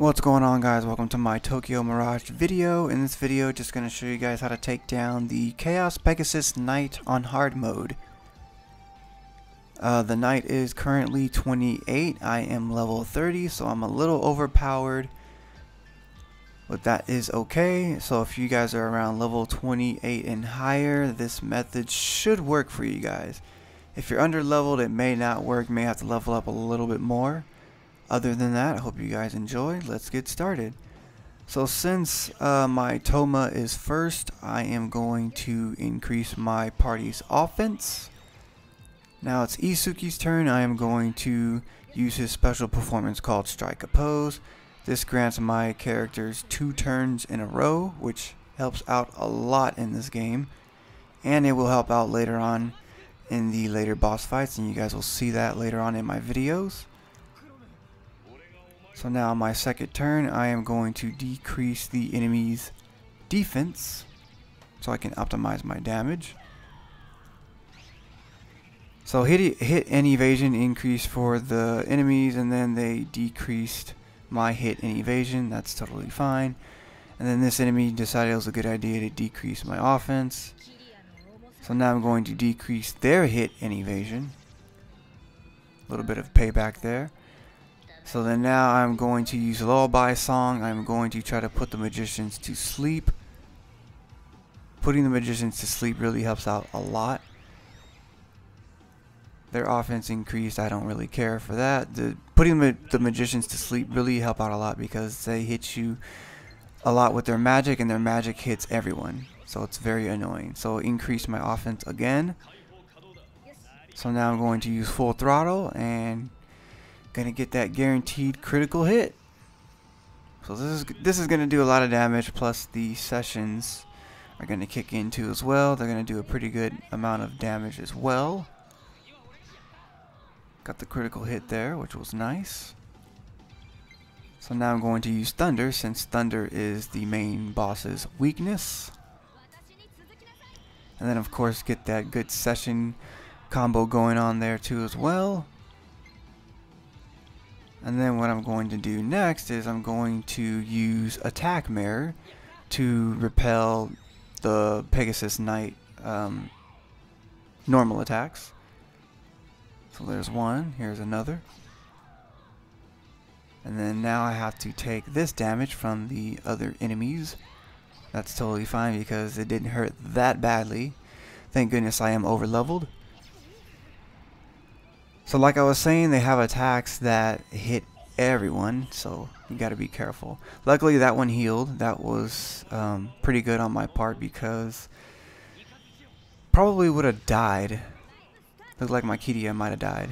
What's going on guys, welcome to my Tokyo Mirage video. In this video, just going to show you guys how to take down the Chaos Pegasus Knight on hard mode. Uh, the Knight is currently 28, I am level 30, so I'm a little overpowered. But that is okay, so if you guys are around level 28 and higher, this method should work for you guys. If you're under leveled, it may not work, may have to level up a little bit more. Other than that, I hope you guys enjoy. Let's get started. So since uh, my Touma is first, I am going to increase my party's offense. Now it's Itsuki's turn. I am going to use his special performance called Strike a Pose. This grants my characters two turns in a row, which helps out a lot in this game. And it will help out later on in the later boss fights, and you guys will see that later on in my videos. So now my second turn, I am going to decrease the enemy's defense so I can optimize my damage. So hit, hit and evasion increased for the enemies and then they decreased my hit and evasion. That's totally fine. And then this enemy decided it was a good idea to decrease my offense. So now I'm going to decrease their hit and evasion. A little bit of payback there. So then now I'm going to use Lullaby Song. I'm going to try to put the magicians to sleep. Putting the magicians to sleep really helps out a lot. Their offense increased. I don't really care for that. The putting the, the magicians to sleep really help out a lot because they hit you a lot with their magic and their magic hits everyone. So it's very annoying. So increase my offense again. So now I'm going to use full throttle and gonna get that guaranteed critical hit. So this is this is gonna do a lot of damage. Plus the sessions are gonna kick into as well. They're gonna do a pretty good amount of damage as well. Got the critical hit there, which was nice. So now I'm going to use Thunder since Thunder is the main boss's weakness. And then of course get that good session combo going on there too as well. And then what I'm going to do next is I'm going to use Attack Mirror to repel the Pegasus Knight um, normal attacks. So there's one, here's another. And then now I have to take this damage from the other enemies. That's totally fine because it didn't hurt that badly. Thank goodness I am over leveled. So like I was saying, they have attacks that hit everyone, so you gotta be careful. Luckily that one healed. That was um, pretty good on my part because probably would have died. Looked like my Kiria might have died.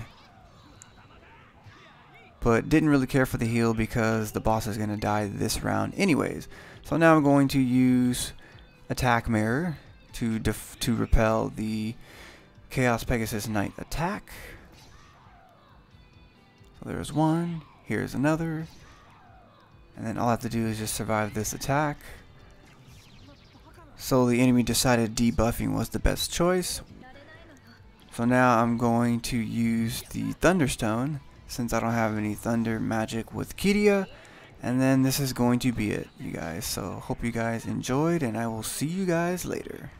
But didn't really care for the heal because the boss is going to die this round anyways. So now I'm going to use Attack Mirror to, to repel the Chaos Pegasus Knight attack. So there's one, here's another, and then all I have to do is just survive this attack. So the enemy decided debuffing was the best choice. So now I'm going to use the Thunderstone since I don't have any Thunder magic with Kiria. And then this is going to be it, you guys. So hope you guys enjoyed and I will see you guys later.